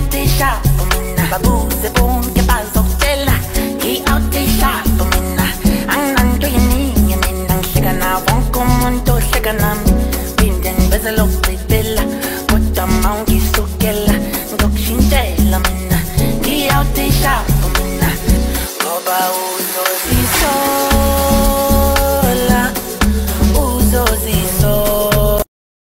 autisha tumina babuze bonke bazokutshela ngi-autisha tumina anginanto yeninye mina. Ngihleka na wonke umuntu ohleka nami. Phinde ngibezelo